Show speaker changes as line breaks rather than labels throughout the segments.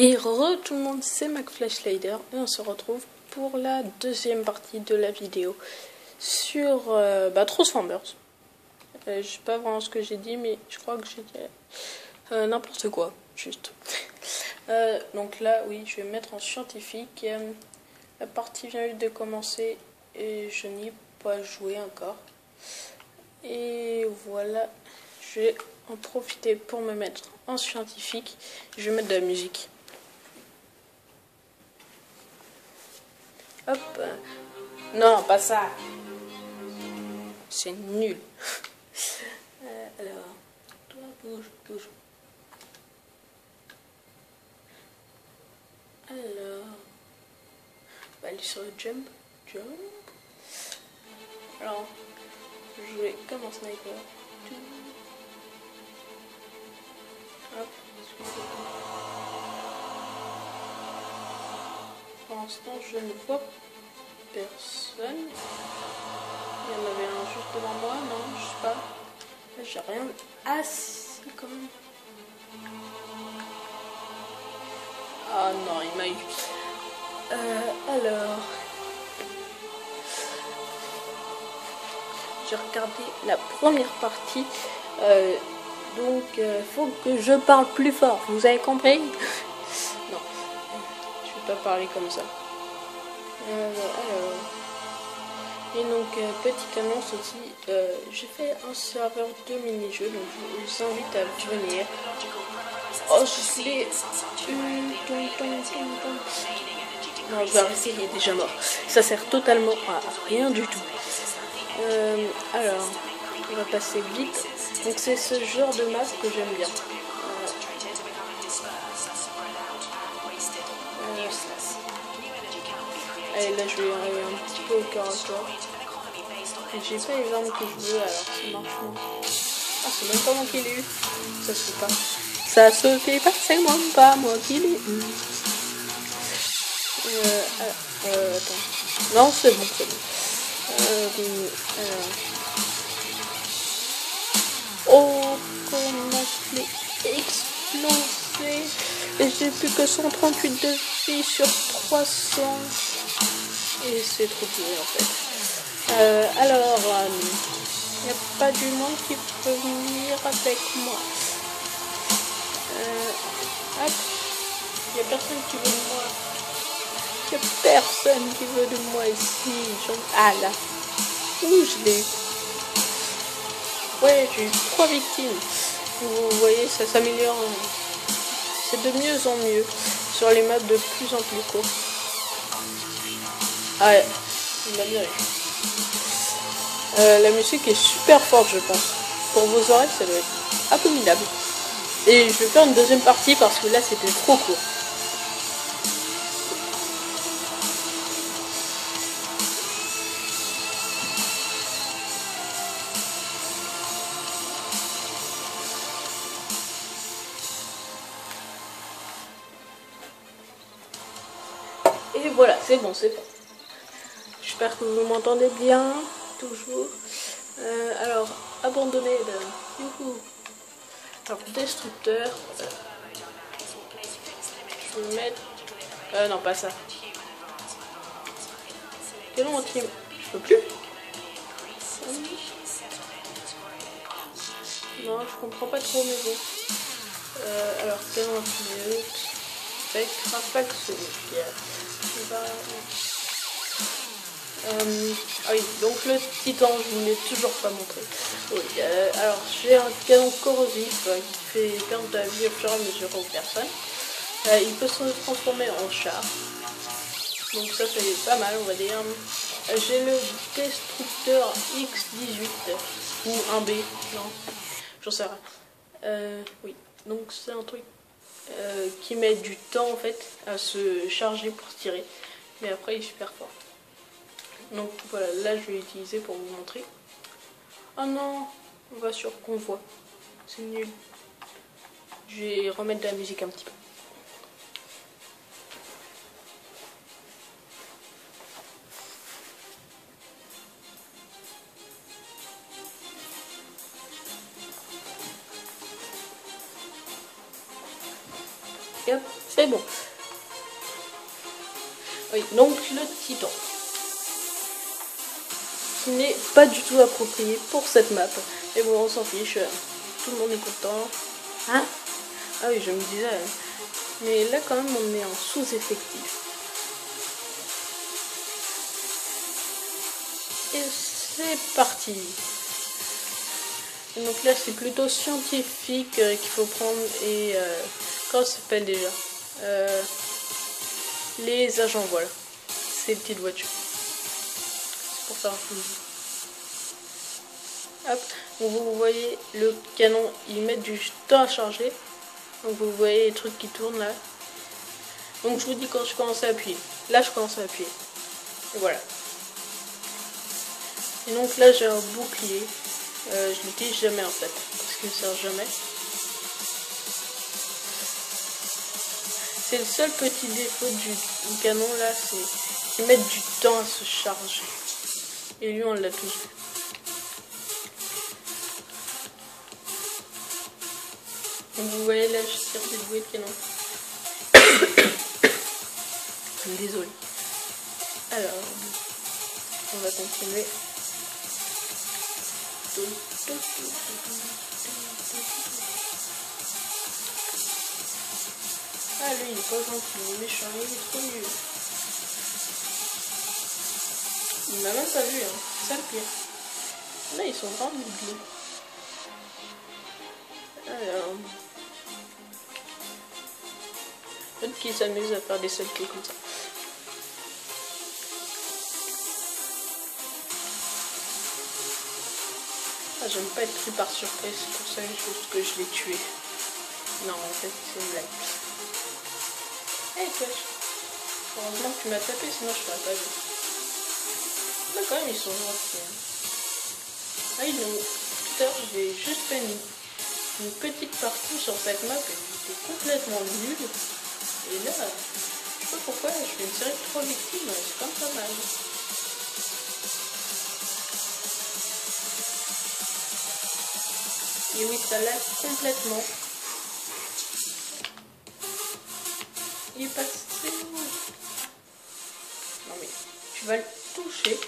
Et re tout le monde, c'est McFlashlider et on se retrouve pour la deuxième partie de la vidéo sur euh, bah, Transformers. Euh, je sais pas vraiment ce que j'ai dit, mais je crois que j'ai dit euh, n'importe quoi, juste. Euh, donc là, oui, je vais mettre en scientifique. la partie vient de commencer et je n'y ai pas joué encore. Et voilà, je vais en profiter pour me mettre en scientifique. Je vais mettre de la musique. Hop. Non, pas ça. C'est nul. Euh, alors, toi, bouge, bouge. Alors, on va aller sur le jump. Jump. Alors, je vais comme un sniper. Hop, Pour l'instant, je ne vois personne. Il y en avait un juste devant moi, non, je sais pas. J'ai rien. Ah si, quand. Ah non, il m'a eu. Euh, alors. J'ai regardé la première partie. Euh, donc, il euh, faut que je parle plus fort. Vous avez compris? Pas parler comme ça. Euh, alors. Et donc, euh, petite annonce aussi, euh, j'ai fait un serveur de mini-jeux, donc je vous invite à venir. Oh, je. Non, je vais arrêter, déjà mort. Ça sert totalement à rien du tout. Euh, alors, on va passer vite. Donc c'est ce genre de masque que j'aime bien. Allez, là, je vais arriver un petit peu au corps à corps. J'ai pas les armes que je veux, alors ça marche pas. Ah, c'est même pas moi qui l'ai eu. Ça se fait pas. Ça se fait pas, c'est moi pas moi qui l'ai eu. Euh, euh, attends. Non, c'est bon, c'est bon. Euh, alors. Oh, comment je l'ai explosé. Et j'ai plus que 138 de vie sur 300. Et c'est trop dur en fait. Euh, alors, il euh, n'y a pas du monde qui peut venir avec moi. Euh. Il n'y a personne qui veut de moi. Il n'y a personne qui veut de moi ici. Ah là. Ouh, je l'ai Ouais, j'ai eu trois victimes. Vous voyez, ça s'améliore. C'est de mieux en mieux sur les maps de plus en plus courts. Ah ouais, il m'a bien euh, La musique est super forte, je pense. Pour vos oreilles, ça doit être abominable. Et je vais faire une deuxième partie parce que là, c'était trop court. Et voilà, c'est bon, c'est bon. J'espère que vous m'entendez bien, toujours. Euh, alors, abandonner le... Youhou. Alors, destructeur. Je vais mettre... Euh, non, pas ça. Quel team Je peux plus? Non, je comprends pas trop, mais bon. Euh, alors, quel team Avec Rafale Sonic. Euh, ah oui, donc le titan, je vous l'ai toujours pas montré. Oui, euh, alors j'ai un canon corrosif euh, qui fait perdre de la vie au fur et à mesure aux personnes. il peut se transformer en char. Donc ça c'est pas mal on va dire. j'ai le destructeur X18 ou un B, non, j'en sais rien. oui, donc c'est un truc qui met du temps en fait à se charger pour tirer. Mais après il est super fort. Donc voilà, là je vais l'utiliser pour vous montrer. Oh non, on va sur convoi. C'est nul. Je vais remettre de la musique un petit peu. C'est bon. Oui, donc le titan. Qui n'est pas du tout approprié pour cette map. Et bon, on s'en fiche. Tout le monde est content. Hein? Ah oui, je me disais. Mais là, quand même, on est en sous-effectif. Et c'est parti. donc là, c'est plutôt scientifique euh, qu'il faut prendre. Et euh, comment ça s'appelle déjà? Euh, Les agents, voilà. Ces petites voitures. Pour ça. Hop. Donc vous voyez le canon, il met du temps à charger. Donc vous voyez les trucs qui tournent là. Donc je vous dis quand je commence à appuyer. Là je commence à appuyer. Voilà. Et donc là j'ai un bouclier. Euh, je l'utilise jamais en fait. Parce qu'il ne sert jamais. C'est le seul petit défaut du, canon là, c'est qu'il met du temps à se charger. Et lui on l'a tous vu. Donc vous voyez là, je tire des bouées de canon. Désolé. Alors, on va continuer. Ah lui, il est pas gentil, il est méchant, il est trop nul. Il m'a même pas vu, hein. C'est le pire. Là, ils sont vraiment nuls. Alors... Peut-être qu'ils s'amusent à faire des selfies comme ça. Ah, j'aime pas être pris par surprise, c'est pour ça que je l'ai tué. Non, en fait, c'est une blague. Hey, toi Heureusement que tu m'as tapé, sinon je t'aurais pas vu. Quand même, ils sont gentils. Ah, ils ont... Tout à l'heure, j'ai juste fait une... petite partie sur cette map et j'étais complètement nul. Et là, je sais pas pourquoi, je fais une série de 3 victimes, c'est quand même pas mal. Et oui, ça l'a complètement. Il est passé Non mais, tu vas le toucher.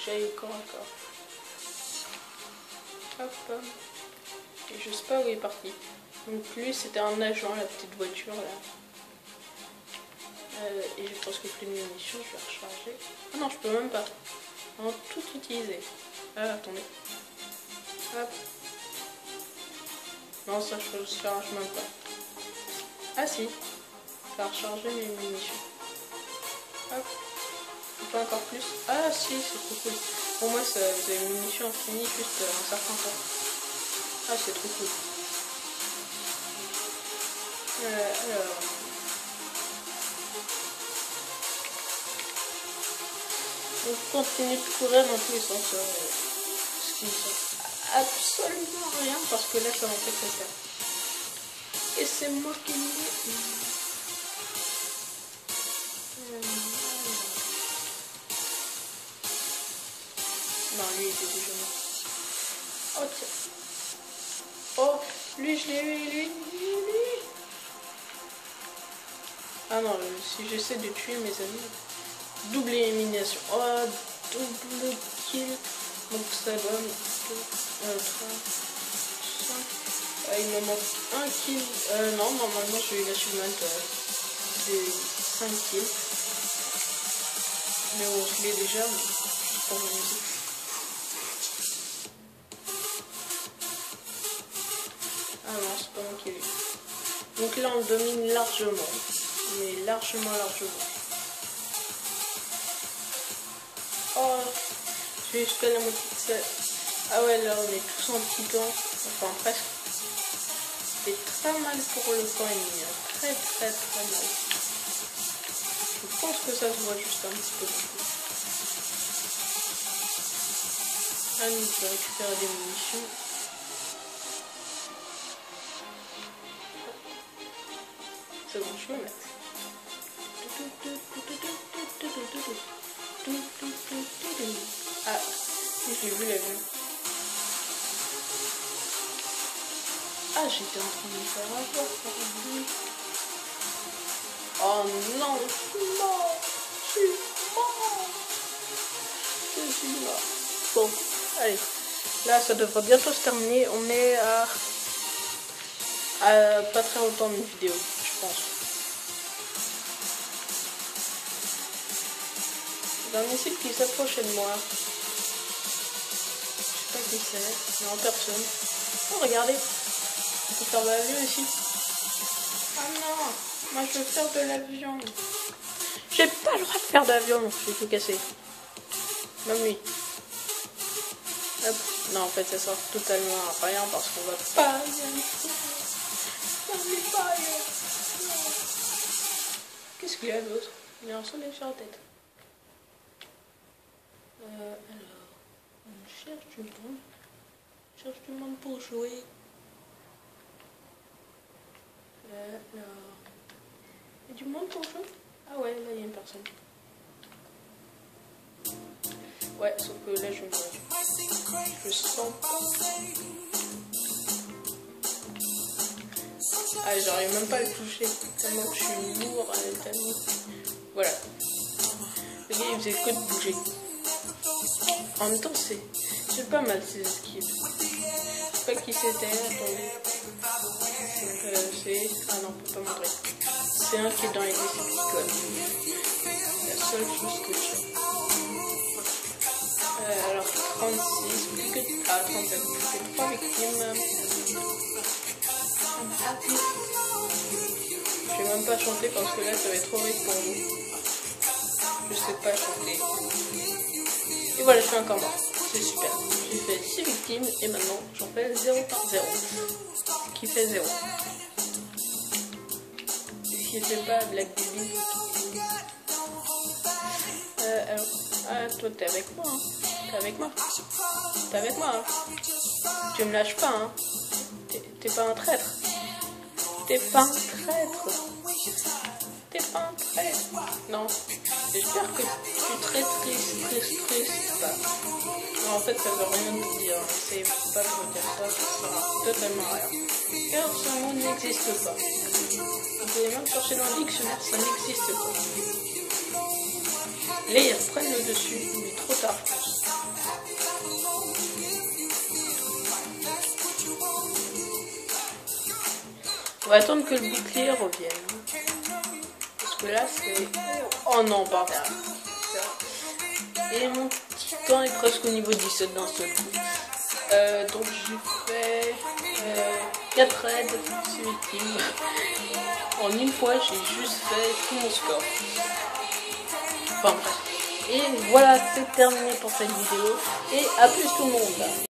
Que j'aille au corps à corps. Hop. Et je sais pas où il est parti. Donc lui c'était un agent, la petite voiture là. Euh, et j'ai presque plus de munitions, je vais recharger. Ah non, je peux même pas. En tout utiliser. Ah, attendez. Hop. Non, ça je recharge même pas. Ah si. Ça a rechargé mes munitions. Hop. Pas encore plus. Ah si, c'est trop cool. Pour moi, ça faisait une munitions infinies juste un certain temps. Ah, c'est trop cool. Euh, alors. On continue de courir dans tous les sens. Euh, ce qui sert absolument rien parce que là ça fait très Et c'est moi qui l'ai. Oh. Oh, lui je l'ai eu, lui, lui. Ah non, si j'essaie de tuer mes amis, double élimination. Oh, double kill. Donc ça donne 2, 3, 5. Ah, il me manque un kill. Euh, non, normalement j'ai eu l'achievement euh, des 5 kills. Mais bon, je l'ai déjà, Donc là, on domine largement mais largement, largement. Oh, jusqu'à la moitié de Ah ouais, là on est tous en petit temps, enfin presque. C'est très mal pour le coin ennemi, hein. très très très mal. Je pense que ça se voit juste un petit peu. Ah, nous, vais récupérer des munitions. Bon, je me mettre. Ah, j'ai vu la vue. Ah, j'étais en train de faire avoir par lui. Oh non, je suis mort. Je suis mort. Je suis mort. Bon, allez. Là, ça devrait bientôt se terminer. On est à, à pas très longtemps de vidéo, pense. Il y a un missile qui s'approchait de moi. Je sais pas qui c'est. Non, personne. Oh, regardez. On peut faire de l'avion ici. Ah non, moi je veux faire de l'avion. J'ai pas le droit de faire d'avion, je vais tout casser. Même lui. Non, en fait, ça sort totalement à rien parce qu'on va pas y Qu'est-ce qu'il y a d'autre? Il y a un soleil sur la tête. Euh, alors, on cherche du monde. On cherche du monde pour jouer. Euh, alors, il y a du monde pour jouer? Ah ouais, là il y a une personne. Ouais, sauf que là je je sens. Ah, j'arrive même pas à le toucher. Tellement que je suis lourd à Voilà. Il faisait que de bouger. En même temps, c'est c'est pas mal ces esquives. Je sais pas qui c'était, attendez. Euh, c'est. Ah non, on peut pas montrer. C'est un qui est dans les Decepticons. La seule chose que je sais. Euh, alors 36, plus que. Ah, 37, plus que 3 victimes. Je vais même pas chanter parce que là ça va être trop vite pour vous. Je sais pas chanter. Et voilà, je suis encore mort. C'est super. J'ai fait 6 victimes et maintenant j'en fais 0 par 0. Qui fait 0. Ce qui fait pas Black Baby. Euh, alors. Ah, toi t'es avec moi. Hein. T'es avec moi. T'es avec moi. Hein. Tu me lâches pas. Hein. T'es pas un traître. T'es pas un traître. T'es pas un traître. Non. J'espère que tu très triste, triste, triste pas. Non, en fait, ça veut rien dire. Essayez pas de me dire ça, ça sera totalement rien. Car ce mot n'existe pas. Vous pouvez même chercher dans le dictionnaire, ça n'existe pas. Là, ils reprennent le dessus, mais trop tard, va attendre que le bouclier revienne. Parce que là, c'est... Oh non, par derrière. Et mon titan est presque au niveau 17 d'un seul coup. Euh, donc j'ai fait euh, 4 raids, 6 victimes. En une fois, j'ai juste fait tout mon score. Enfin bref. Et voilà, c'est terminé pour cette vidéo. Et à plus tout le monde.